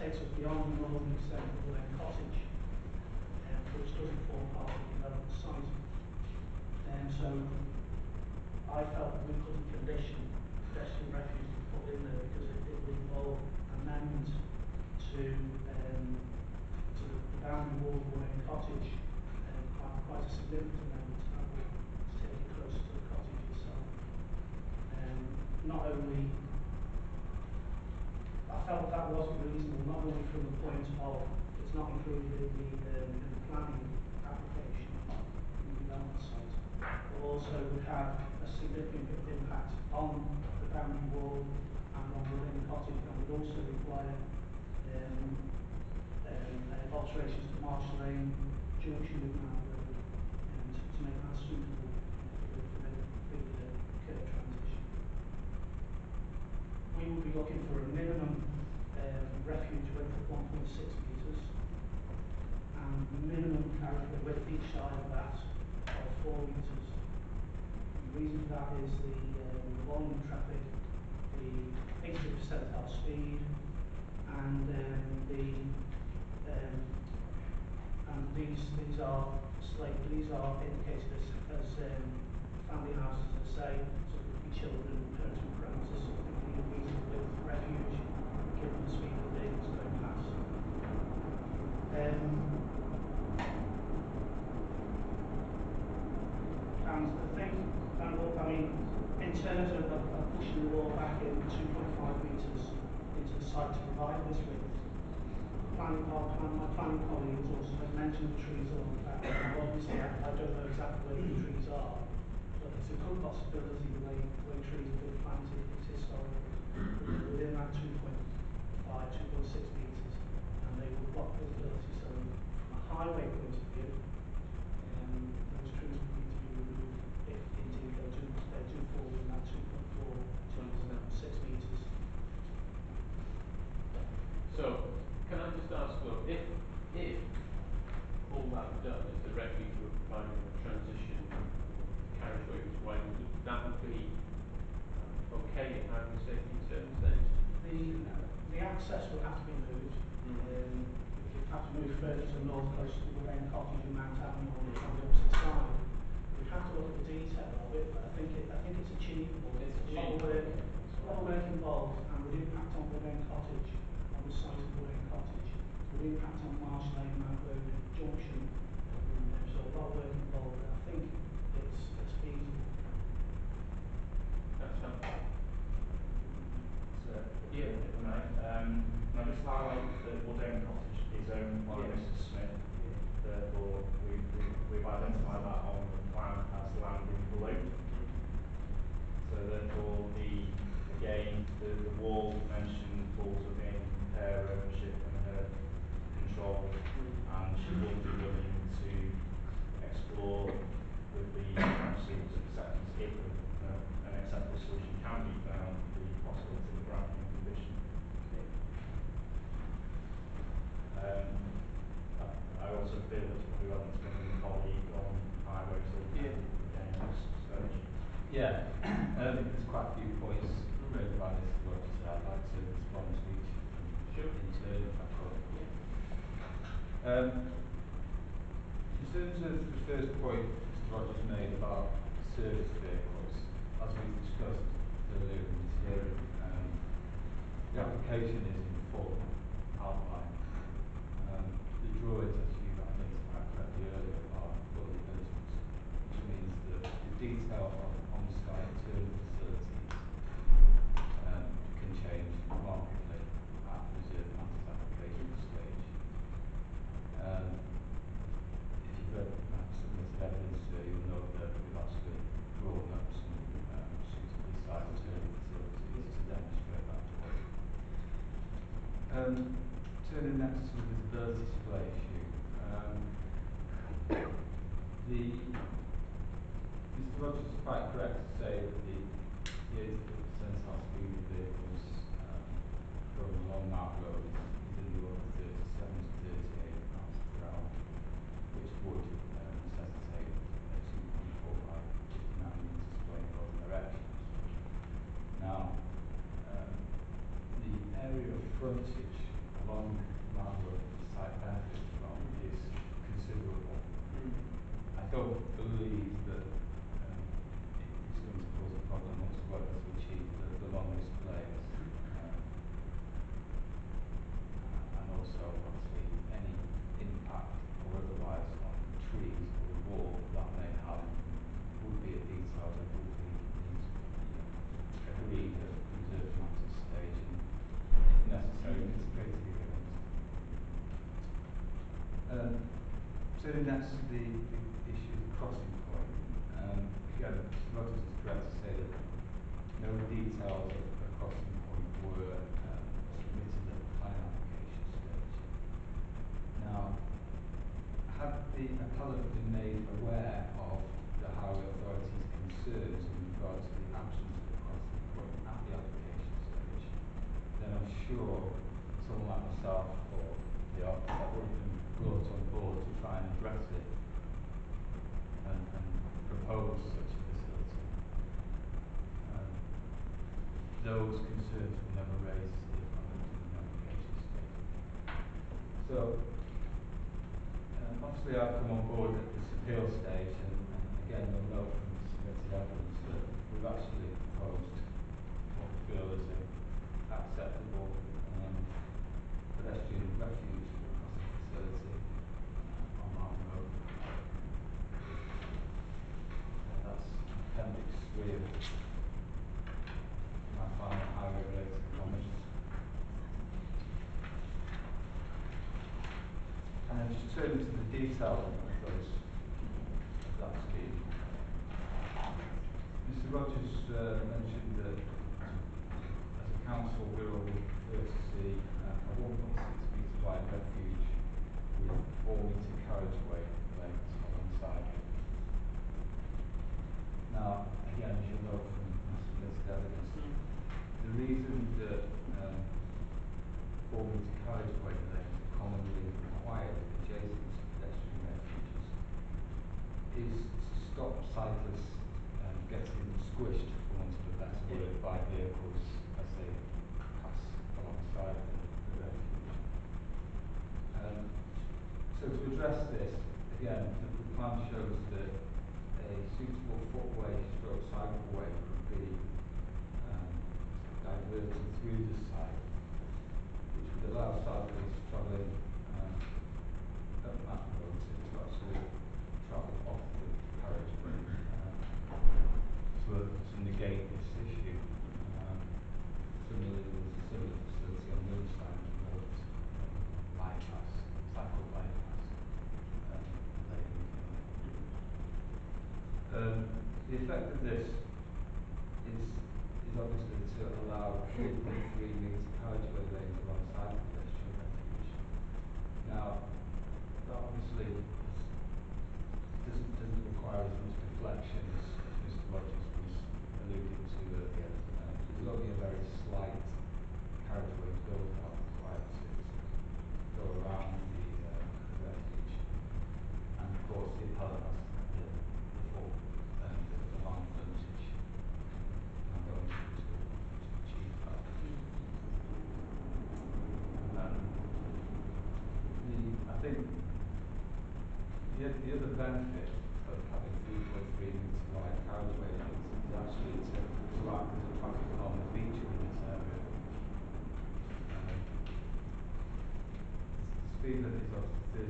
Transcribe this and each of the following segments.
takes us beyond the northern extent of the Lane Cottage, um, which doesn't form part of the development site. And so I felt that we couldn't condition pedestrian refuge to put in there because it, it would involve amendment to, um, to the, the boundary wall of the Lane Cottage, um, quite, quite a significant amendment that to take it closer to the cottage itself. Um, not only felt that wasn't reasonable, not only from the point of it's not included in the, um, in the planning application, in the development site, but also would have a significant impact on the boundary wall and on the living cottage, and would also require um, um, uh, alterations to Marsh Lane, junction with Mount Road, and to, to make that suitable transition. We would be looking for a minimum um, refuge width of 1.6 metres and minimum carriageway width each side of that of 4 metres. The reason for that is the, um, volume of traffic, the 80 percentile speed, and um, the um, and these these are slate these are indicated as, as um, family houses as say, so it could be children, parents with premises, so it could be a with refuge, given the speed of the vehicles going past. Um, and I think, and what, I mean, in terms of, of, of pushing the wall back in 2.5 metres into the site to provide this width, planning, our plan, my planning colleague has also has mentioned the trees along the back. Obviously, I, I don't know exactly where the trees are, but it's a good possibility the way, the trees have been planted is historical. Within that 2.5, 2.6 metres, and they will block visibility. So, from a highway point of view, um, those trees would need to be removed if indeed they do, they do fall in that 2.4 to 6 metres. So, can I just ask, though, if, if all that was done is the refuge were providing a transition carriageway was wide, would that would be um, okay in highway safety terms then? The, the access would have to be moved. Mm. Um, you'd have to move further to the north, close to the Lane Cottage and Mount Avenue on the, on the opposite side. We'd have to look at the detail of it, but I think it, I think it's achievable. It's a lot of achievable. work, a lot of work involved and would impact on the Lane Cottage, on the site of the Lane Cottage. Would impact on Marsh Lane, Mount Road Junction. Um, so a lot of work involved, but I think it's, it's feasible. That's helpful. So, Yeah. I um, can I just highlight that Woodend Cottage is owned by Yeah. Mrs Smith, therefore we, we, we've identified that on the plan as land in blue. So therefore the, again, the, the wall mentioned falls within her ownership and her control, and she will be willing to explore with the council's acceptance if uh, an acceptable solution can be found, the possibility of granting a condition. Um, I, also feel probably relevant to bring a colleague on highway, so we can, again, just stage. Yeah, I think there's quite a few points raised by this work, so I'd like to respond to each Sure. in turn if I could. Um, in terms of the first point Mr Rogers made about service vehicles, as we discussed earlier in this hearing, um, the application is in full outline. Um, the drawings, as you identified correctly earlier, are fully edited, which means that the detail of on-site terminal facilities um, can change markedly at reserve matters application stage. Um, if you've read my submitted evidence, uh, you'll know that we've actually drawn up some um, suitably sized terminal facilities to demonstrate that point. Um, turning next to the soon that's the, the issue of crossing. So, um, obviously I've come on board at this appeal stage Into to the detail shows that a suitable footway stroke cycleway effect this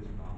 is not.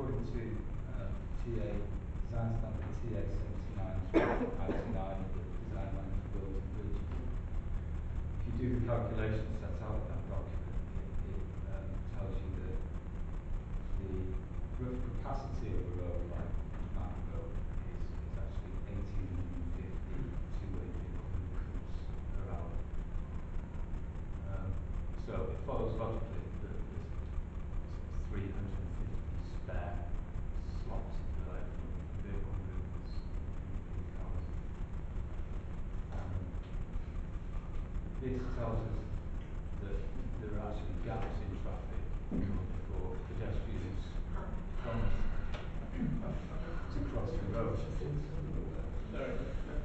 according to um, TA, design standard TA 7999 of the Design Language of and Bridges, if you do the calculations set out in that document, it, it um, tells you that the roof capacity of to cross the road. Sorry.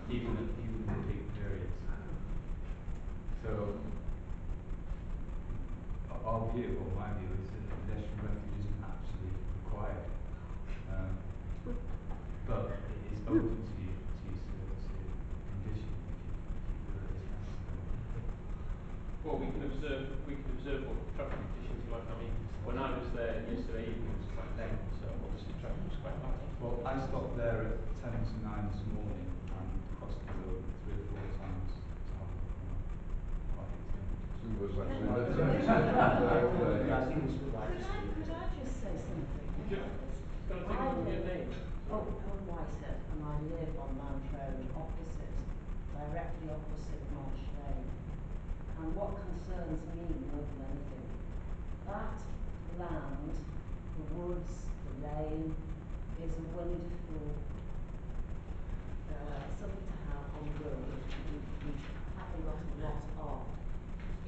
Even at, even in peak periods. So, our view, or my view, is that pedestrian refuge isn't actually required. Um, but it is open to you, to use to, to condition if you, if you feel it is necessary. Well, we can observe, we can observe what traffic conditions are like. I mean, when I was there yesterday evening, it was quite late, so obviously traffic was quite bad. Well, I stopped there at ten to nine this morning and crossed the road three or four times to have a look around. Quite exciting. Yeah, I think it's the Could right I, could I just say something? Just, can I take I it from your live- name? Oh, And I live on Mount Road opposite, directly opposite Marsh Lane. And what concerns me more than anything, that land, the woods, the lane, is a wonderful, uh, something to have on the road, which we have a lot, a lot of.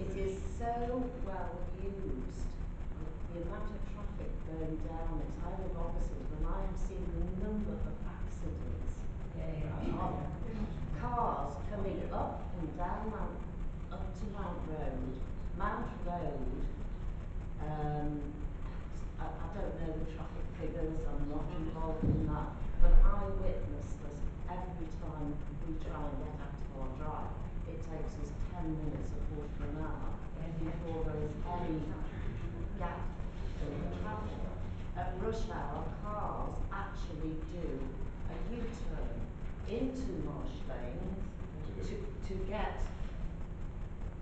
It is so well used, the amount of traffic going down it, I live opposite, and I have seen the number of of cars coming up and down Mount, up to Mount Road, Mount Road, um, I, I don't know the traffic figures, I'm not involved in that, but I witness this every time we try and get out of our drive. It takes us ten minutes or quarter of an hour before there is any gap in the traffic. At rush hour, cars actually do a U-turn into Marsh Lane to, to get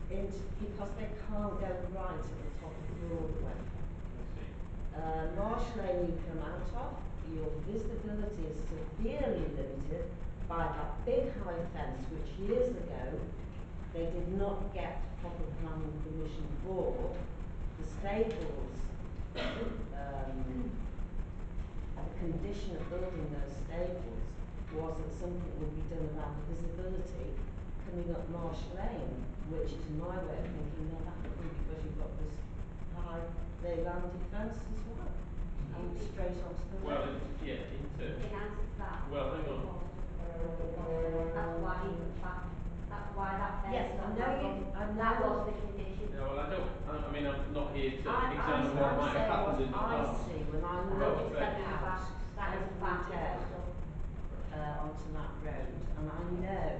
into, because they can't go right at the top of the Broadway. Uh, Marsh Lane you come out of, your visibility is severely limited by that big high fence which years ago they did not get proper planning permission for. The stables, um, condition of building those stables was that something would be done about the visibility coming up Marsh Lane, which to my way of thinking never happened because you've got this high leylandii fence as well, and mm-hmm. straight onto the Well, road. it's, yeah, into, In answer to that. Well, hang on. That's why he, that, that's why that Yes, fence. I know you- I know. That was the condition. yeah, well, I don't, I, I mean, I'm not here to I, I'm, examine what I'm might have saying happened in the what I past. see when I Well, look it's at like- the house That is every back day, uh, onto that road, and I know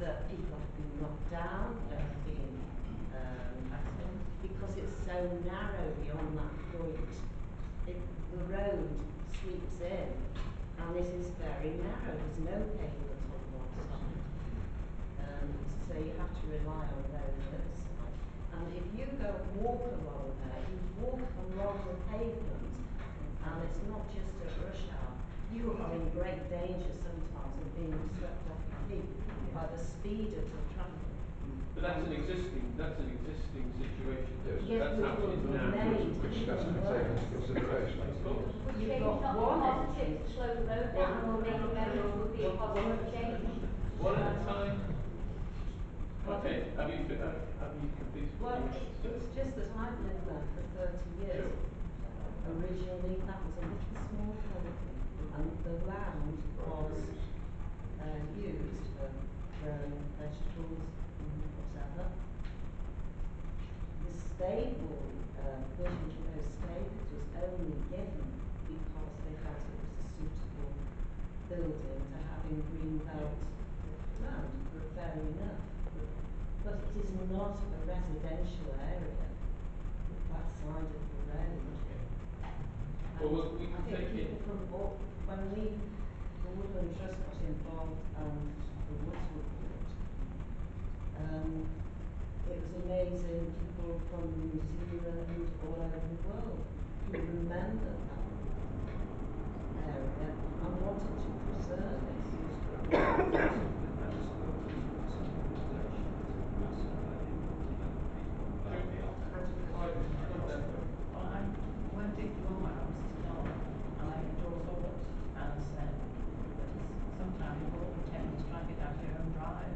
that people have been knocked down, there have been, um, accidents, because it's so narrow beyond that point. It, the road sweeps in, and it is very narrow, there's no pavement on one side. Um, so you have to rely on those on the other side. And if you go walk along there, you walk along the pavement, and it's not just at rush hour. You are in great danger sometimes of being swept off your feet by the speed of the traffic. But that's an existing, that's an existing situation. Yes. Yes, That's which happening now. remain Which has to be taken into consideration. Would you You've got not one positive to slow the road down or make it better, it would be a positive change? One at a time. Okay, have you, have, have you completed Well, you wanted to it's just that I've lived there for thirty years. Originally, that was a little small property, and the land was, uh, used for growing vegetables and whatever. The stable, uh, provision for those stables was only given because they felt it was a suitable building to have in greenbelt land, fair enough. But it is not a residential area, that side of the road. Well, we- we And can I think take it- people from all, when we, when Woodland Trust got involved and the woods were bought. Um, it was amazing, people from New Zealand and all over the world who remember that area. And wanted to preserve it. Well, I went to one my house is gone, and I endorse all that Anna said, but it's sometimes important ten minutes trying to get out your own drive.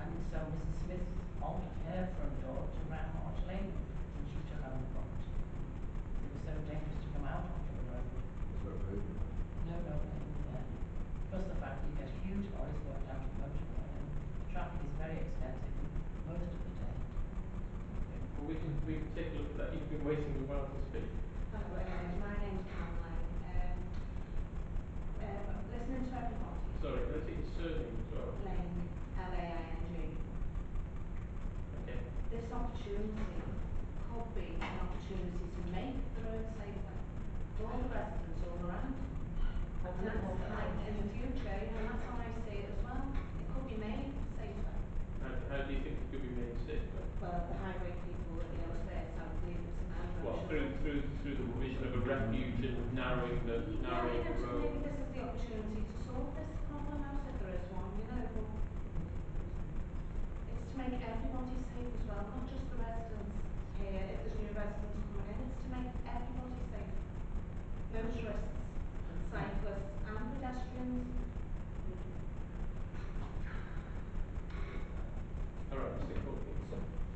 And so Mrs Smith altered her front door to round Marsh Lane, and she took on the property. It was so dangerous to come out onto the road. No, no, no, there. Plus the fact that you get huge lorries going down the motorway, and traffic is very extensive most of the day. Well, we can, we can take a look at that, you've been waiting a while to speak. Hello, uh, my name's Caroline. Um, um, listening to everybody, Sorry, can I take your surname as well? Laing, L-A-I-N-G, Okay. this opportunity could be an opportunity to make the road safer for all the residents all around. And that's like in the future, you know, that's how I see it as well. It could be made safer. How, do you think it could be made safer? Well, the highway people will be able to say it, I believe it's an ambush. Well, through, through, through the provision of a refuge and narrowing the, narrowing the road. maybe this is the opportunity to solve this problem out if there is one, you know, it's to make everybody safe as well, not just the residents here, if there's new residents coming in, it's to make everybody safe. Motorists, cyclists and pedestrians. All right, Mr. Cook.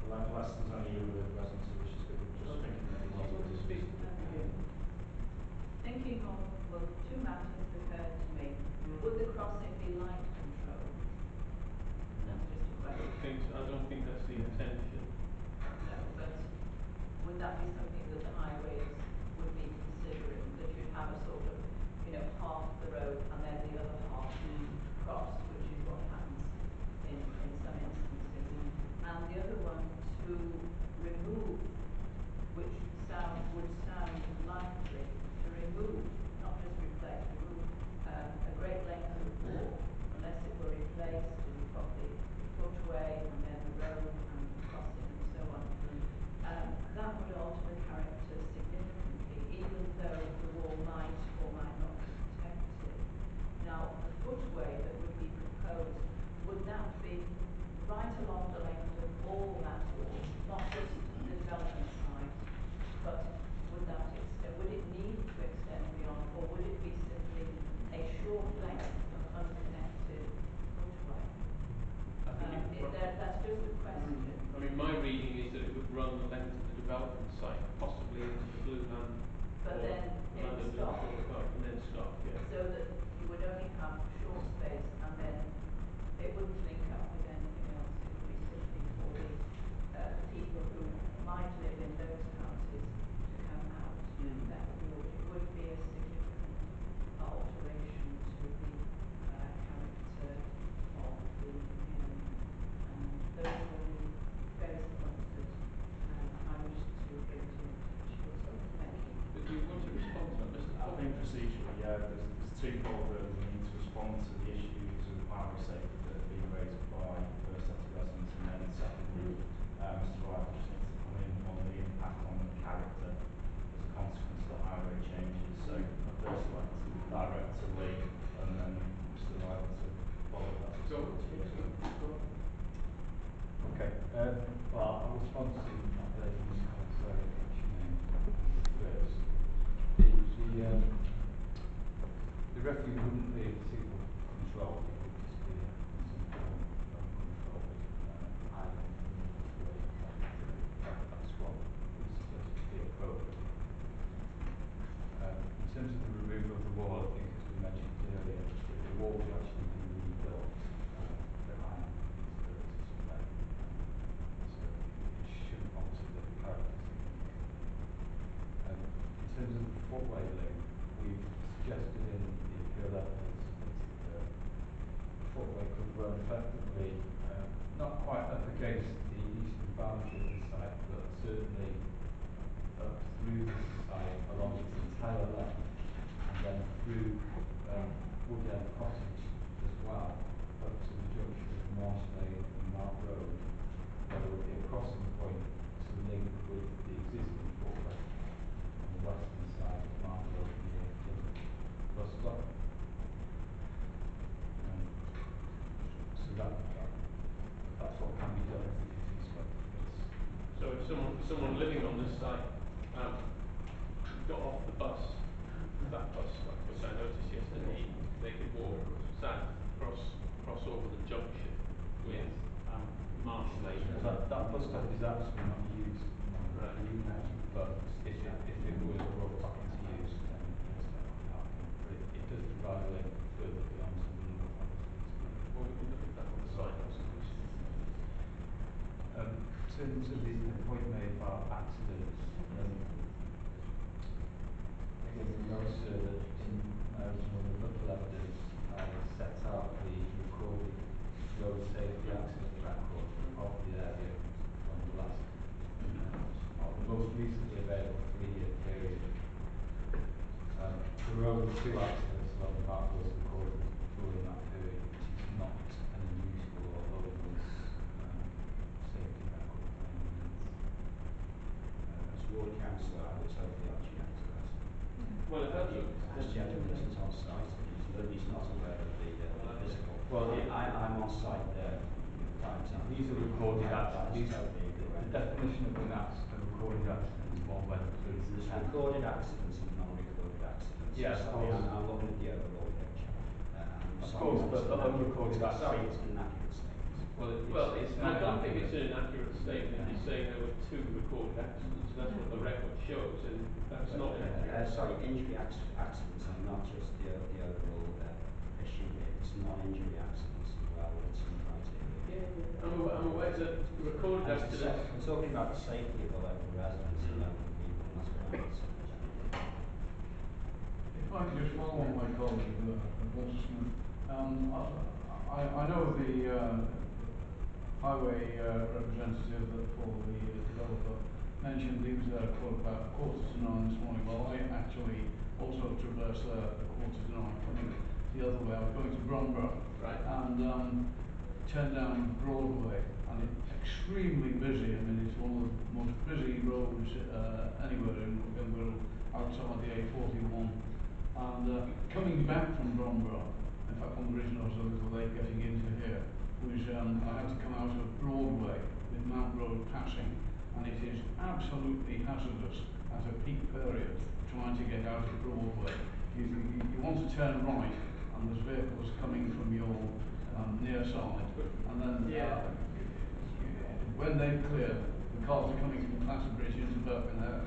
Unless there's any other residents, and then uh, Mr. Wright just needs to come in on the impact on the character as a consequence of the highway changes. So I'd first like to direct to Lee, and then Mr. Wright to follow that. Go on, go on, go on. Okay, um, well, I'll respond to that lady's concern, which you named first. The, the, um, the refuge wouldn't be single control, it would just be a simple uncontrolled, uh, island in the way that, uh, that's what we suggest would be appropriate. Um, in terms of the removal of the wall, I think as we mentioned earlier, that the wall would actually be rebuilt, uh, behind these vertices of that. So it shouldn't alter the character significantly. Um, in terms of the footway lane, we've suggested in the appeal letter that's submitted that the footway could run effectively, uh, not quite up against the boundary of the site, but certainly up through the site along its entire length and then through, um, Wood End Cottage as well, up to the junction of Marsh Lane and Mount Road. There will be a crossing point to link with the existing footway on the western side of Mount Road near Plymouth bus stop. Um, so that, that, that's what can be done if it's, it's, So if living on this site, um, got off the bus, that bus, which I noticed yesterday, they could walk south, cross, cross over the junction with, um, Marsh Lane. that, that bus stop is actually not used. Right. But if it, if it was brought back into use, then it does provide a link further beyond some of the other policies. Well, we can look at that on the site, I suppose. Um, in terms of the, the point made about accidents, um, again, uh, that in my original rebuttal evidence, I set out the recorded road safety accident record of the area from the last, uh, or the most recently available three-year period. Um, there were only two accidents along that was recorded during that period, which is not an unusual or onerous um, safety record by any means. Uh, As ward councillor, I would totally object to that. Well, it has looked. This gentleman isn't on site, he's, he's not aware of the, uh, the physical. Well, I, I- I'm on site there five times. These are recorded I- I accidents. These, totally the definition of an accident, a recorded accident is one where the There's attend. recorded accidents and non-recorded accidents. Yeah, of Sorry, course. I'm, I'm looking at the overall picture. Uh, I'm Of sorry, course, but the inaccurate- unrecorded Sorry, accidents- it's inaccurate. Well, it's, Well, it's, I not don't think it's an inaccurate statement if you're saying there were two recorded accidents, that's what the record shows, and that's not Uh, inaccurate. sorry, injury acc- accidents are not just the, the overall uh, issue here, it's non-injury accidents as well, It's some criteria. I'm aware, I'm aware that recorded And it's accidents, sa- We're talking about the safety of the local residents and local people, and that's what I would suggest. If I could just follow on my colleague, uh, Walter Smith, um, I, I know the, uh, highway, uh, representative that for the uh, developer mentioned he was there for about a quarter to nine this morning, well, I actually also traversed there at a quarter to nine, coming the other way, I was going to Bromborough. Right. And, um, turned down Broadway, and it's extremely busy, I mean, it's one of the most busy roads, uh, anywhere in, in Wirral, outside the A forty-one. And, uh, coming back from Bromborough, in fact, one of the reasons I was a little late getting into here, um, I had to come out of Broadway with Mount Road passing, and it is absolutely hazardous at a peak period trying to get out of Broadway. You, you, you want to turn right, and there's vehicles coming from your, um, near side, and then, Yeah. uh, when they clear, the cars are coming from Clatterbridge into Birkenhead,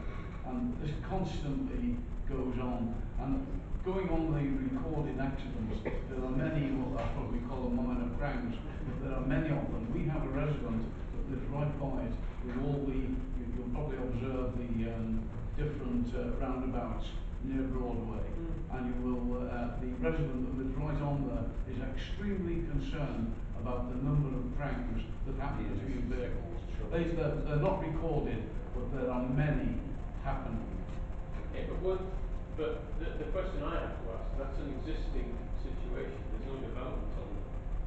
and this constantly goes on. And going on the recorded accidents, there are many, what I probably call them minor pranks, but there are many of them. We have a resident that lives right by it with all the, you, you'll probably observe the, um, different uh, roundabouts near Broadway. Mm. And you will, uh, the resident that lives right on there is extremely concerned about the number of pranks that happen between vehicles. They, they're, they're not recorded, but there are many happening. Yeah, but what, but the, the question I have to ask, that's an existing situation, there's no development on,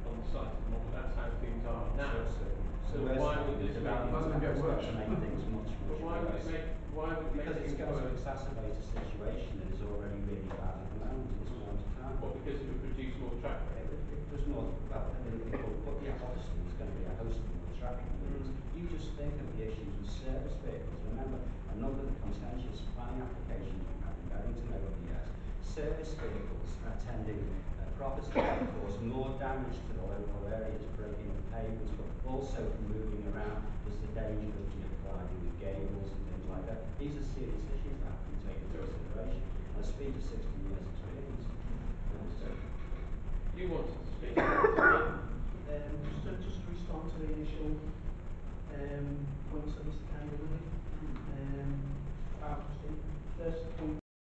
on the site at the moment, that's how things are now. So, So why would this make development Well, they get worse. to make things much, much But why would it worse? make, why would it make Because it's going to exacerbate a situation that is already really bad at the moment at this point in time. What, because it would produce more traffic? It, does more, well, I mean, but yeah, obviously there's going to be a host of more traffic movements. You just think of the issues with service vehicles. Remember, a number of the contentious planning applications we've had in Bebington over the years, service vehicles attending tending uh, property that cause more damage to the local areas, breaking the pavements, but also from moving around. There's the danger of you know, colliding with gables and things like that. These are serious issues that have to be taken into consideration. And a speed of 60 years experience. you know, so You wanted to speak. Um, just to, just to respond to the initial, um, points that Mr. Kendall made, um, about the first point